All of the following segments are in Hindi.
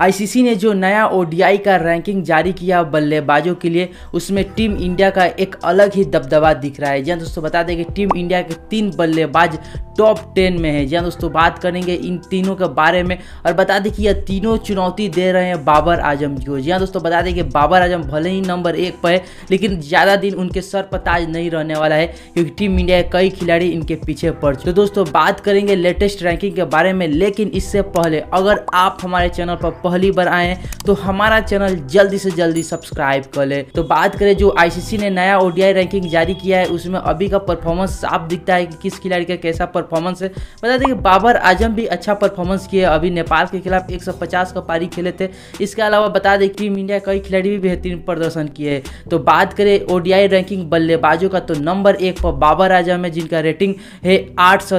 आईसीसी ने जो नया ओडीआई का रैंकिंग जारी किया बल्लेबाजों के लिए, उसमें टीम इंडिया का एक अलग ही दबदबा दिख रहा है। जी हाँ दोस्तों, बता दें कि टीम इंडिया के तीन बल्लेबाज टॉप टेन में है। जी हाँ दोस्तों, बात करेंगे इन तीनों के बारे में और बता दें कि यह तीनों चुनौती दे रहे हैं बाबर आज़म को जी हाँ दोस्तों, बता दें कि बाबर आज़म भले ही नंबर एक पर है, लेकिन ज़्यादा दिन उनके सर पर ताज नहीं रहने वाला है, क्योंकि टीम इंडिया के कई खिलाड़ी इनके पीछे पड़ चुके तो दोस्तों, बात करेंगे लेटेस्ट रैंकिंग के बारे में, लेकिन इससे पहले अगर आप हमारे चैनल पर पहली बार आए तो हमारा चैनल जल्दी से जल्दी सब्सक्राइब कर ले। तो बात करें, जो आईसीसी ने नया ओडीआई रैंकिंग जारी किया है, उसमें अभी का परफॉर्मेंस साफ़ दिखता है कि किस खिलाड़ी का कैसा परफॉर्मेंस है। बता दें कि बाबर आज़म भी अच्छा परफॉर्मेंस किया है। अभी नेपाल के खिलाफ 150 का पारी खेले थे। इसके अलावा बता दें टीम इंडिया कई खिलाड़ी भी बेहतरीन प्रदर्शन किए तो बात करें ओडीआई रैंकिंग बल्लेबाजों का तो नंबर एक पर बाबर आज़म है, जिनका रेटिंग है आठ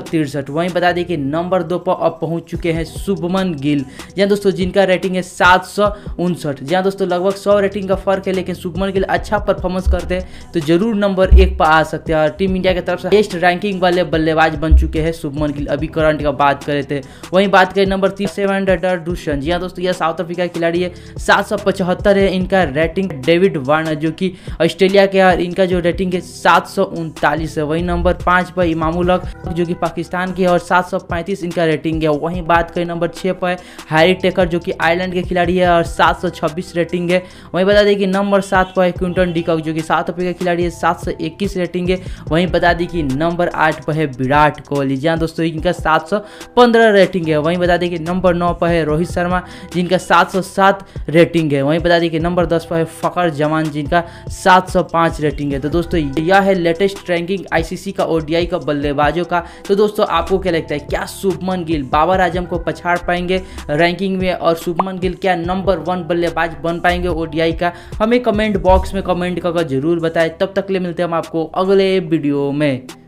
वहीं बता दें कि नंबर दो पर अब पहुँच चुके हैं शुभमन गिल। जी दोस्तों, जिनका रेटिंग है सात सौ उनसठ। जी दोस्तों, लगभग सौ रेटिंग का फ़र्क है, लेकिन शुभमन गिल अच्छा परफॉर्मेंस करते हैं तो ज़रूर नंबर एक पर आ सकते हैं। और टीम इंडिया की तरफ़ से बेस्ट रैंकिंग वाले बल्लेबाज बन चुके हैं शुभमन गिल। अभी करंट का बात करे थे वहीं बात करें नंबर तीन सेवन डूशन जी हाँ दोस्तों, यह साउथ अफ्रीका खिलाड़ी है। सात सौ पचहत्तर है इनका रेटिंग डेविड वार्नर जो कि ऑस्ट्रेलिया के और इनका जो रेटिंग है सात सौ उनतालीस है। वही नंबर पाँच पर इमामुल हक, जो कि पाकिस्तान की है, और सात सौ पैंतीस इनका रेटिंग है। वहीं बात करें नंबर छः पर हैरी टेकर जो कि आयरलैंड के खिलाड़ी है और सात सौ छब्बीस रेटिंग है। वहीं बता दें कि नंबर सात पर है क्विंटन डिकॉक जो कि साउथ अफ्रीका खिलाड़ी है, सात सौ इक्कीस रेटिंग है। वहीं बता दें कि नंबर आठ पर है विराट कोहली। जहाँ दोस्तों, इनका सात सौ पंद्रह रेटिंग है। वहीं बता दें कि नंबर नौ पर है रोहित शर्मा, जिनका सात सौ सात रेटिंग है। वहीं बता दें कि नंबर दस पर है फ़खर जमान जिनका सात सौ पाँच रेटिंग है। तो दोस्तों, यह है लेटेस्ट रैंकिंग आईसीसी का ओडीआई का बल्लेबाजों का। तो दोस्तों, आपको क्या लगता है, क्या शुभमन गिल बाबर आज़म को पछाड़ पाएँगे रैंकिंग में और शुभमन गिल क्या नंबर वन बल्लेबाज बन पाएँगे ओडीआई का? हमें कमेंट बॉक्स में कमेंट करके ज़रूर बताएँ। तब तक ले मिलते हैं हम आपको अगले वीडियो में।